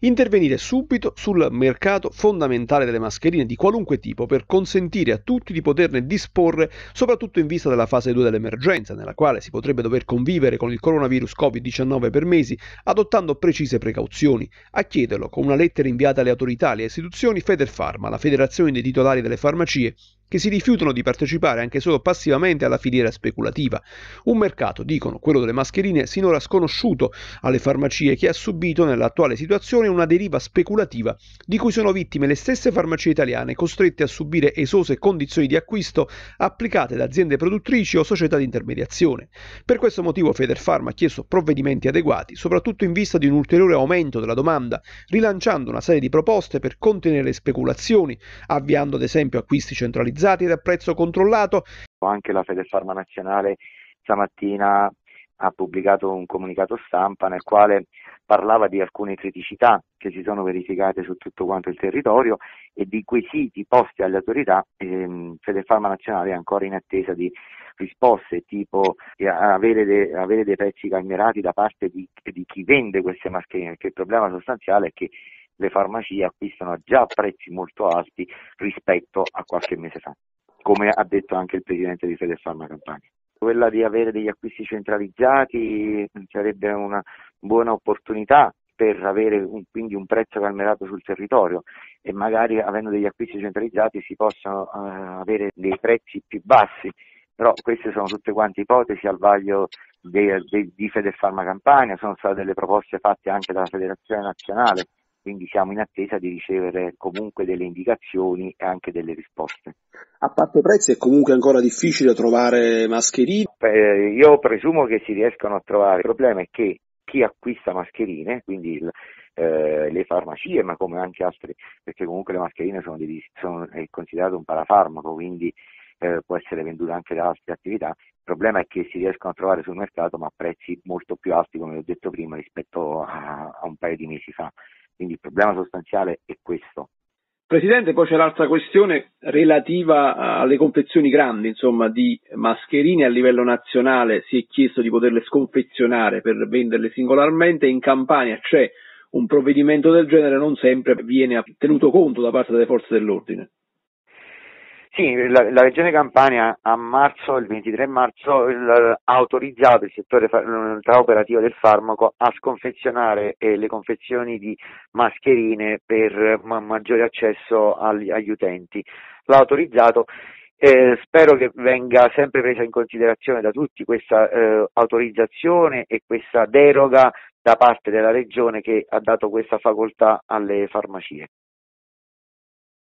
intervenire subito sul mercato fondamentale delle mascherine di qualunque tipo per consentire a tutti di poterne disporre, soprattutto in vista della fase 2 dell'emergenza, nella quale si potrebbe dover convivere con il coronavirus Covid-19 per mesi, adottando precise precauzioni. A chiederlo con una lettera inviata alle autorità e alle istituzioni Federfarma, la federazione dei titolari delle farmacie, che si rifiutano di partecipare anche solo passivamente alla filiera speculativa. Un mercato, dicono, quello delle mascherine, sinora sconosciuto alle farmacie che ha subito nell'attuale situazione una deriva speculativa di cui sono vittime le stesse farmacie italiane costrette a subire esose condizioni di acquisto applicate da aziende produttrici o società di intermediazione. Per questo motivo Federfarma ha chiesto provvedimenti adeguati, soprattutto in vista di un ulteriore aumento della domanda, rilanciando una serie di proposte per contenere le speculazioni, avviando ad esempio acquisti centralizzati realizzati ed a prezzo controllato. Anche la Federfarma Nazionale stamattina ha pubblicato un comunicato stampa nel quale parlava di alcune criticità che si sono verificate su tutto quanto il territorio e di quesiti posti alle autorità. Ehm, Federfarma Nazionale è ancora in attesa di risposte tipo avere, de, avere dei prezzi calmierati da parte di, di chi vende queste mascherine, perché il problema sostanziale è che le farmacie acquistano già prezzi molto alti rispetto a qualche mese fa, come ha detto anche il presidente di Federfarma Campania. Quella di avere degli acquisti centralizzati sarebbe una buona opportunità per avere un, quindi un prezzo calmerato sul territorio e magari avendo degli acquisti centralizzati si possono uh, avere dei prezzi più bassi, però queste sono tutte quante ipotesi al vaglio de, de, di Federfarma Campania, sono state delle proposte fatte anche dalla Federazione Nazionale quindi siamo in attesa di ricevere comunque delle indicazioni e anche delle risposte. A parte prezzi è comunque ancora difficile trovare mascherine? Eh, io presumo che si riescano a trovare, il problema è che chi acquista mascherine, quindi il, eh, le farmacie, ma come anche altri, perché comunque le mascherine sono, di, sono è considerato un parafarmaco, quindi eh, può essere venduta anche da altre attività. Il problema è che si riescono a trovare sul mercato ma a prezzi molto più alti, come ho detto prima, rispetto a, a un paio di mesi fa. Quindi il problema sostanziale è questo. Presidente, poi c'è l'altra questione relativa alle confezioni grandi, insomma, di mascherine a livello nazionale si è chiesto di poterle sconfezionare per venderle singolarmente, in Campania c'è un provvedimento del genere, non sempre viene tenuto conto da parte delle forze dell'ordine. Sì, la, la, Regione Campania a marzo, il 23 marzo, il, ha autorizzato il settore operativo del farmaco a sconfezionare eh, le confezioni di mascherine per ma, maggiore accesso agli, agli, utenti. L'ha autorizzato. Eh, spero che venga sempre presa in considerazione da tutti questa eh, autorizzazione e questa deroga da parte della Regione che ha dato questa facoltà alle farmacie.